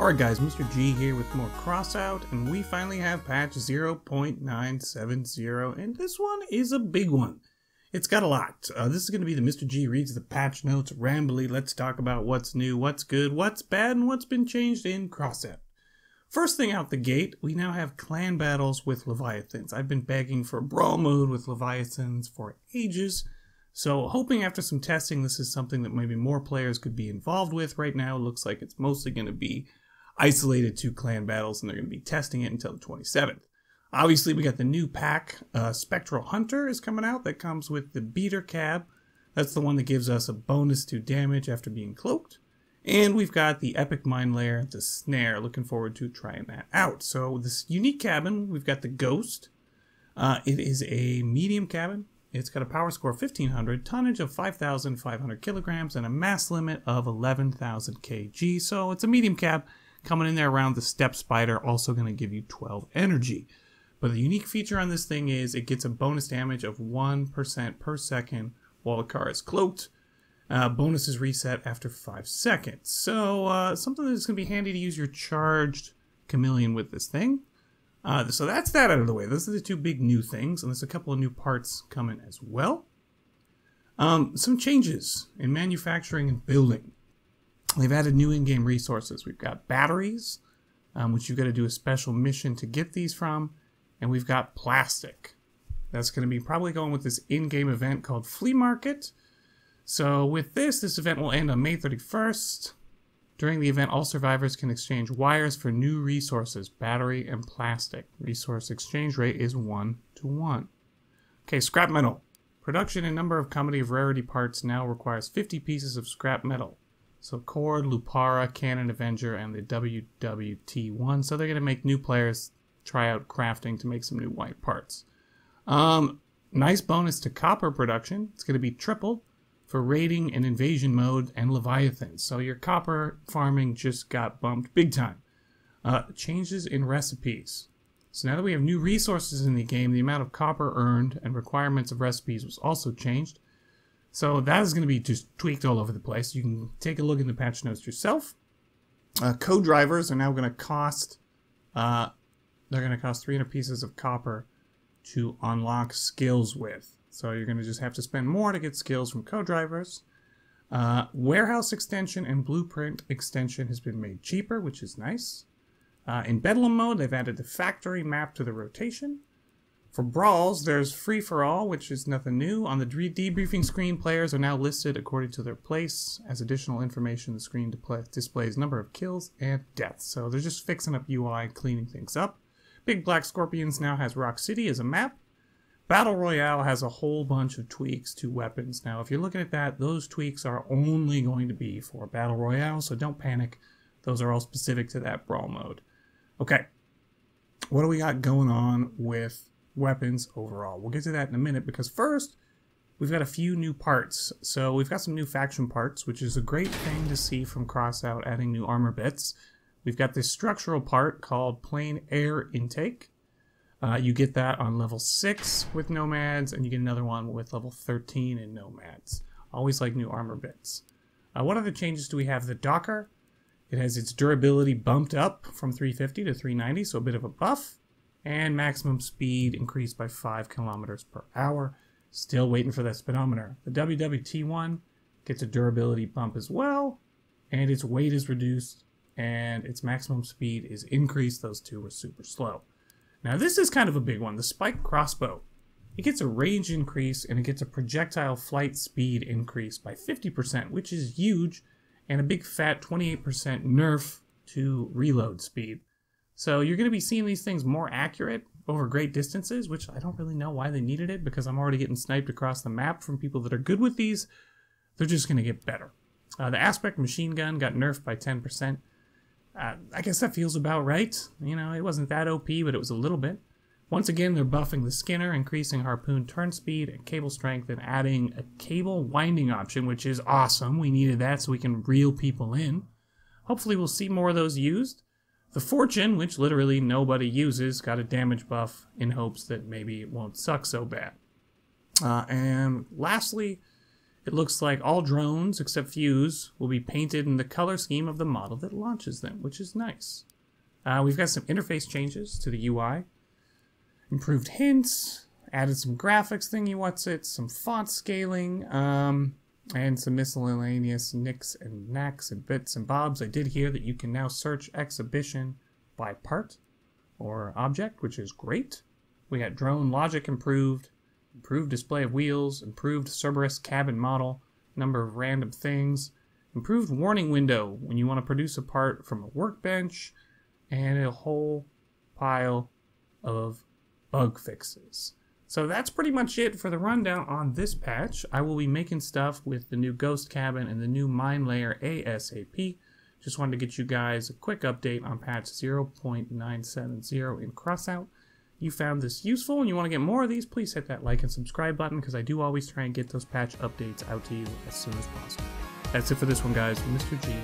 Alright guys, Mr. G here with more Crossout, and we finally have patch 0.970, and this one is a big one. It's got a lot. Uh, this is going to be the Mr. G reads the patch notes rambly. Let's talk about what's new, what's good, what's bad, and what's been changed in Crossout. First thing out the gate, we now have clan battles with Leviathans. I've been begging for brawl mode with Leviathans for ages, so hoping after some testing this is something that maybe more players could be involved with. Right now it looks like it's mostly going to be isolated to clan battles and they're going to be testing it until the 27th. Obviously we got the new pack, uh, Spectral Hunter is coming out that comes with the Beater Cab. That's the one that gives us a bonus to damage after being cloaked. And we've got the Epic Mine Layer, the Snare. Looking forward to trying that out. So this unique cabin, we've got the Ghost. Uh, it is a medium cabin. It's got a power score of 1500, tonnage of 5,500 kilograms, and a mass limit of 11,000 kg. So it's a medium cab coming in there around the Steppe Spider, also going to give you 12 energy. But the unique feature on this thing is it gets a bonus damage of 1% per second while the car is cloaked. Uh, bonus is reset after 5 seconds. So uh, something that's going to be handy to use your charged chameleon with this thing. Uh, so that's that out of the way. Those are the two big new things, and there's a couple of new parts coming as well. Um, some changes in manufacturing and building. They've added new in-game resources. We've got batteries, um, which you've got to do a special mission to get these from, and we've got plastic. That's going to be probably going with this in-game event called Flea Market. So with this, this event will end on May 31st. During the event, all survivors can exchange wires for new resources, battery and plastic. Resource exchange rate is 1 to 1. Okay, scrap metal. Production and number of Company of Rarity parts now requires 50 pieces of scrap metal. So Cord, Lupara, Cannon Avenger, and the WWT1. So they're going to make new players try out crafting to make some new white parts. Um, nice bonus to copper production. It's going to be tripled for raiding and invasion mode and Leviathan. So your copper farming just got bumped big time. Uh, changes in recipes. So now that we have new resources in the game, the amount of copper earned and requirements of recipes was also changed. So that is going to be just tweaked all over the place. You can take a look in the patch notes yourself. Uh, co-drivers are now going to cost, uh, they're going to cost 300 pieces of copper to unlock skills with. So you're going to just have to spend more to get skills from co-drivers. Uh, warehouse extension and blueprint extension has been made cheaper, which is nice. Uh, in Bedlam mode, they've added the factory map to the rotation. For brawls, there's free for all, which is nothing new. On the debriefing screen, players are now listed according to their place. As additional information, the screen displays number of kills and deaths. So they're just fixing up UI, cleaning things up. Big Black Scorpions now has Rock City as a map. Battle Royale has a whole bunch of tweaks to weapons. Now, if you're looking at that, those tweaks are only going to be for Battle Royale, so don't panic. Those are all specific to that brawl mode. Okay, what do we got going on with weapons overall? We'll get to that in a minute because first, we've got a few new parts. So we've got some new faction parts, which is a great thing to see from Crossout adding new armor bits. We've got this structural part called Plain Air Intake. Uh, you get that on level 6 with Nomads, and you get another one with level 13 in Nomads. Always like new armor bits. Uh, what other changes do we have? The Docker. It has its durability bumped up from 350 to 390, so a bit of a buff. And maximum speed increased by 5 kilometers per hour. Still waiting for that speedometer. The WWT1 gets a durability bump as well, and its weight is reduced, and its maximum speed is increased. Those two were super slow. Now this is kind of a big one, the Spike Crossbow. It gets a range increase and it gets a projectile flight speed increase by 50%, which is huge, and a big fat 28% nerf to reload speed. So you're going to be seeing these things more accurate over great distances, which I don't really know why they needed it because I'm already getting sniped across the map from people that are good with these. They're just going to get better. Uh, the Aspect machine gun got nerfed by 10%. Uh, I guess that feels about right. You know, it wasn't that OP, but it was a little bit. Once again, they're buffing the Skinner, increasing harpoon turn speed and cable strength, and adding a cable winding option, which is awesome. We needed that so we can reel people in. Hopefully we'll see more of those used. The Fortune, which literally nobody uses, got a damage buff in hopes that maybe it won't suck so bad. Uh, and lastly, It looks like all drones, except Fuse, will be painted in the color scheme of the model that launches them, which is nice. Uh, we've got some interface changes to the UI. Improved hints, added some graphics thingy what's it, some font scaling, um, and some miscellaneous nicks and knacks and bits and bobs. I did hear that you can now search exhibition by part or object, which is great. We got drone logic improved, improved display of wheels, improved Cerberus cabin model, number of random things, improved warning window when you want to produce a part from a workbench, and a whole pile of bug fixes. So that's pretty much it for the rundown on this patch. I will be making stuff with the new Ghost Cabin and the new Mine Layer ASAP. Just wanted to get you guys a quick update on patch 0.970 in Crossout. You found this useful and you want to get more of these, please hit that like and subscribe button because I do always try and get those patch updates out to you as soon as possible. That's it for this one, guys. Mr. G